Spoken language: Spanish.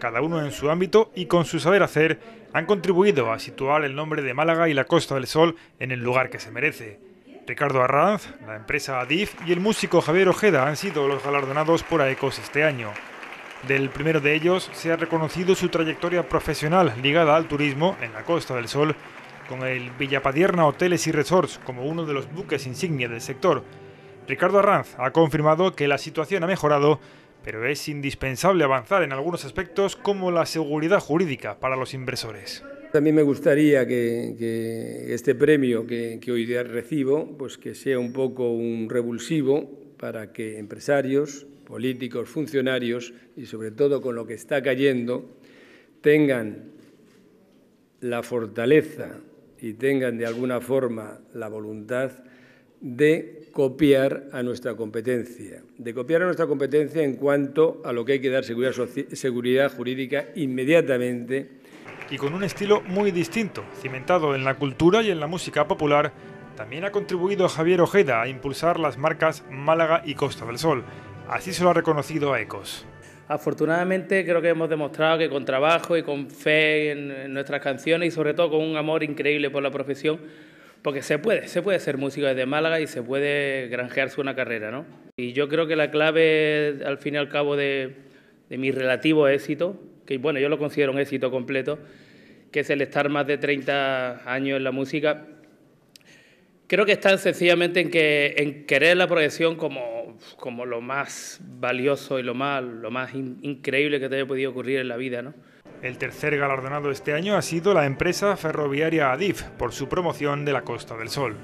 cada uno en su ámbito y con su saber hacer, han contribuido a situar el nombre de Málaga y la Costa del Sol en el lugar que se merece. Ricardo Arranz, la empresa Adif y el músico Javier Ojeda han sido los galardonados por AECOS este año. Del primero de ellos se ha reconocido su trayectoria profesional ligada al turismo en la Costa del Sol, con el Villapadierna Hoteles y Resorts como uno de los buques insignia del sector. Ricardo Arranz ha confirmado que la situación ha mejorado, pero es indispensable avanzar en algunos aspectos como la seguridad jurídica para los inversores. También me gustaría que, este premio que, que, hoy día recibo, pues que sea un poco un revulsivo para que empresarios, políticos, funcionarios y sobre todo con lo que está cayendo, tengan la fortaleza y tengan de alguna forma la voluntad de copiar a nuestra competencia, de copiar a nuestra competencia en cuanto a lo que hay que dar seguridad, seguridad jurídica inmediatamente y con un estilo muy distinto, cimentado en la cultura y en la música popular, también ha contribuido Javier Ojeda a impulsar las marcas Málaga y Costa del Sol. Así se lo ha reconocido a Ecos. Afortunadamente creo que hemos demostrado que con trabajo y con fe en nuestras canciones y sobre todo con un amor increíble por la profesión, porque se puede, se puede ser músico desde Málaga y se puede granjearse una carrera, ¿no? Y yo creo que la clave, al fin y al cabo, de, de mi relativo éxito que bueno, yo lo considero un éxito completo, que es el estar más de 30 años en la música. Creo que está sencillamente en, que, en querer la proyección como, como lo más valioso y lo más, lo más increíble que te haya podido ocurrir en la vida. ¿no? El tercer galardonado este año ha sido la empresa ferroviaria Adif por su promoción de la Costa del Sol.